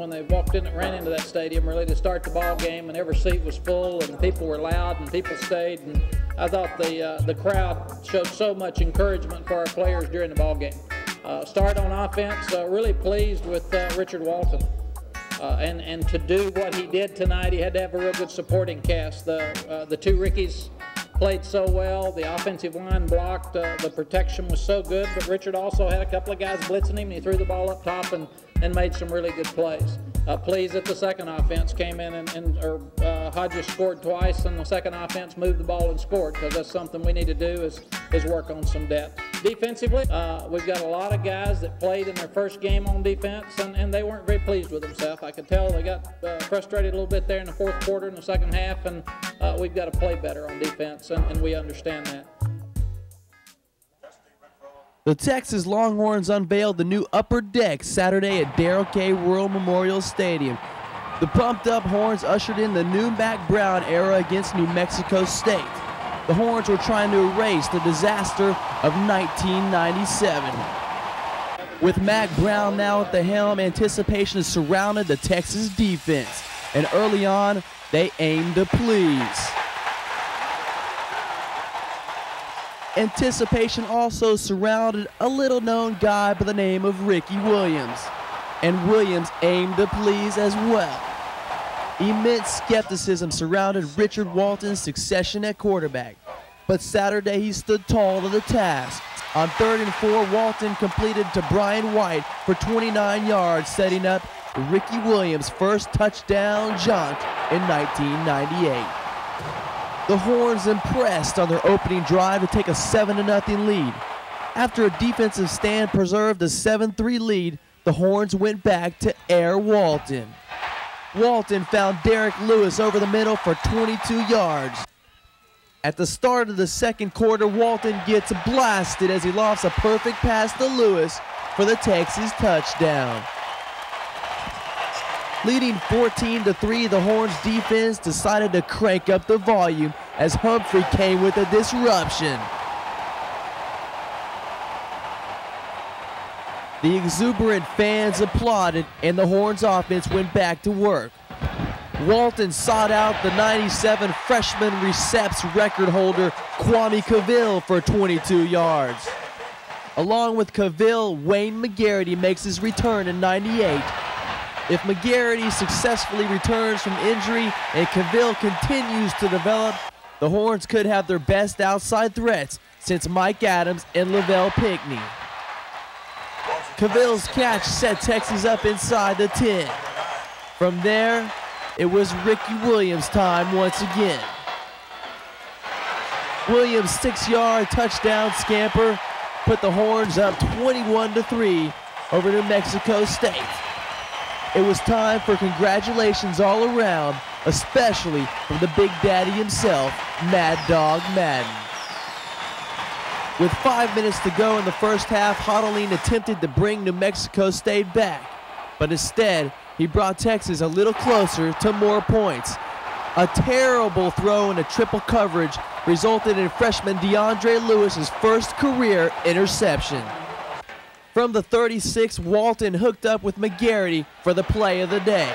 when they walked in, ran into that stadium, really to start the ball game, and every seat was full, and people were loud, and people stayed, and I thought the uh, the crowd showed so much encouragement for our players during the ball game. Uh, start on offense, uh, really pleased with uh, Richard Walton, uh, and and to do what he did tonight, he had to have a real good supporting cast. The uh, the two Rickies played so well. The offensive line blocked. The protection was so good. But Richard also had a couple of guys blitzing him. And he threw the ball up top and, and made some really good plays. Uh, pleased that the second offense came in and, and or uh, Hodges scored twice, and the second offense moved the ball and scored because that's something we need to do is is work on some depth. Defensively, uh, we've got a lot of guys that played in their first game on defense, and, and they weren't very pleased with themselves. I could tell they got uh, frustrated a little bit there in the fourth quarter in the second half, and uh, we've got to play better on defense, and, and we understand that. The Texas Longhorns unveiled the new upper deck Saturday at Darrell K. Royal Memorial Stadium. The pumped up Horns ushered in the new Mack Brown era against New Mexico State. The Horns were trying to erase the disaster of 1997. With Mack Brown now at the helm, anticipation has surrounded the Texas defense. And early on, they aimed to please. Anticipation also surrounded a little known guy by the name of Ricky Williams. And Williams aimed to please as well. Immense skepticism surrounded Richard Walton's succession at quarterback. But Saturday he stood tall to the task. On third and four, Walton completed to Brian White for 29 yards, setting up Ricky Williams' first touchdown jaunt in 1998. The Horns impressed on their opening drive to take a 7-0 lead. After a defensive stand preserved a 7-3 lead, the Horns went back to Air Walton. Walton found Derek Lewis over the middle for 22 yards. At the start of the second quarter, Walton gets blasted as he lofts a perfect pass to Lewis for the Texas touchdown. Leading 14 to 3, the Horns defense decided to crank up the volume as Humphrey came with a disruption. The exuberant fans applauded and the Horns offense went back to work. Walton sought out the 97 freshman receps record holder Kwame Cavil for 22 yards. Along with Cavil, Wayne McGarity makes his return in 98 if McGarity successfully returns from injury and Cavil continues to develop, the Horns could have their best outside threats since Mike Adams and Lovell Pinkney. Cavil's catch set Texas up inside the 10. From there, it was Ricky Williams' time once again. Williams' six-yard touchdown scamper put the Horns up 21 to 3 over New Mexico State. It was time for congratulations all around, especially from the Big Daddy himself, Mad Dog Madden. With five minutes to go in the first half, Hodoline attempted to bring New Mexico State back, but instead, he brought Texas a little closer to more points. A terrible throw into triple coverage resulted in freshman DeAndre Lewis's first career interception. From the 36, Walton hooked up with McGarity for the play of the day.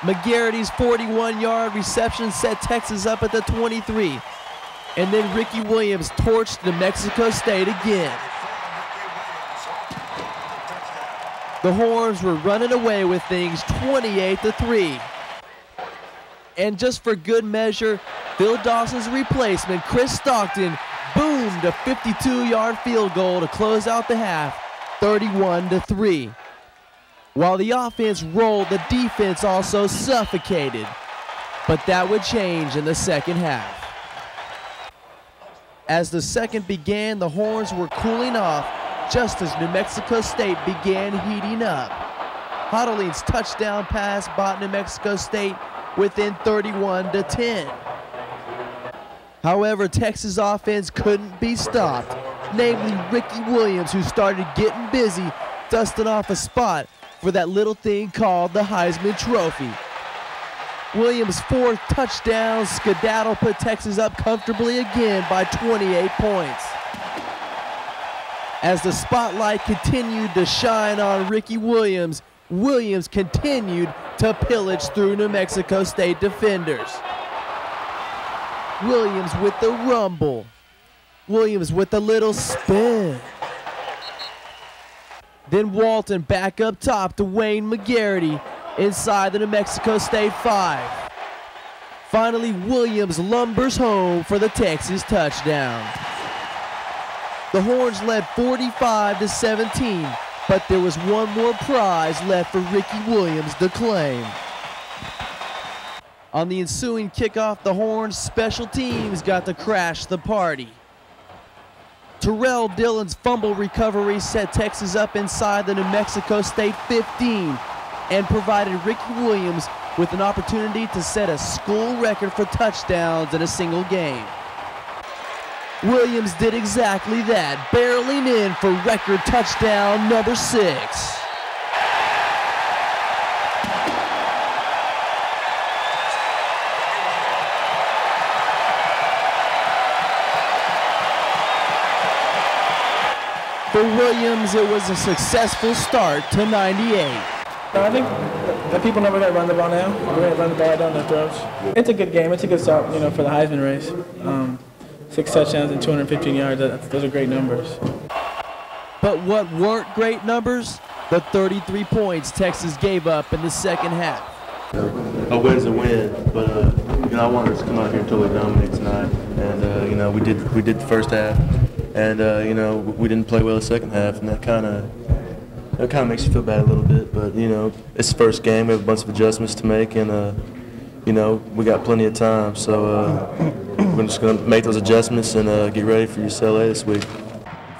McGarity's 41-yard reception set Texas up at the 23. And then Ricky Williams torched New Mexico State again. The Horns were running away with things 28 to 3. And just for good measure, Phil Dawson's replacement, Kris Stockton, boomed a 52-yard field goal to close out the half, 31 to 3. While the offense rolled, the defense also suffocated. But that would change in the second half. As the second began, the Horns were cooling off just as New Mexico State began heating up. Hodoline's touchdown pass brought New Mexico State within 31 to 10. However, Texas offense couldn't be stopped, namely Ricky Williams, who started getting busy, dusting off a spot for that little thing called the Heisman Trophy. Williams' fourth touchdown skedaddle put Texas up comfortably again by 28 points. As the spotlight continued to shine on Ricky Williams, Williams continued to pillage through New Mexico State defenders. Williams with the rumble. Williams with a little spin. Then Walton back up top to Wayne McGarity inside the New Mexico State 5. Finally, Williams lumbers home for the Texas touchdown. The Horns led 45 to 17, but there was one more prize left for Ricky Williams to claim. On the ensuing kickoff, the Horns special teams got to crash the party. Terrell Dillon's fumble recovery set Texas up inside the New Mexico State 15 and provided Ricky Williams with an opportunity to set a school record for touchdowns in a single game. Williams did exactly that, barreling in for record touchdown number six. For Williams, it was a successful start to 98. I think the people never going to run the ball now. We're going to run the ball down their throats. It's a good game. It's a good start, you know, for the Heisman race. Um, six touchdowns and 215 yards. Those are great numbers. But what weren't great numbers? The 33 points Texas gave up in the second half. A win's a win, but uh, you know I wanted us to come out here and totally dominate tonight, and uh, you know we did we did the first half, and uh, you know we didn't play well the second half, and that kind of that kind of makes you feel bad a little bit. But you know it's the first game, we have a bunch of adjustments to make, and uh, you know we got plenty of time, so uh, we're just gonna make those adjustments and uh, get ready for UCLA this week.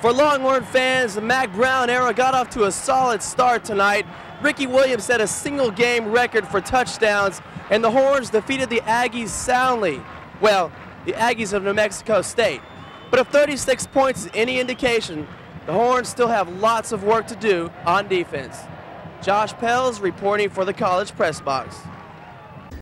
For Longhorn fans, the Mack Brown era got off to a solid start tonight. Ricky Williams set a single game record for touchdowns, and the Horns defeated the Aggies soundly. Well, the Aggies of New Mexico State. But if 36 points is any indication, the Horns still have lots of work to do on defense. Josh Pelz reporting for the College Press Box.